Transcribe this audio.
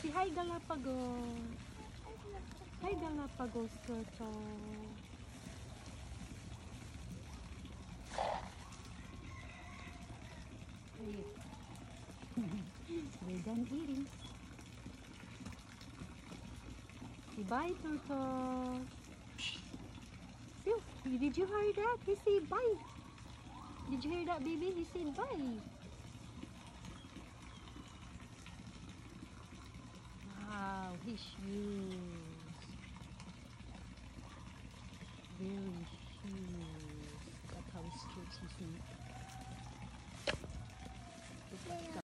Say hi, Galapagos. Hi, Galapagos turtle. We're done eating. Say bye, turtle. Did you hear that? He said bye. Did you hear that, baby? He said bye. Shoes. Very how he strips his feet.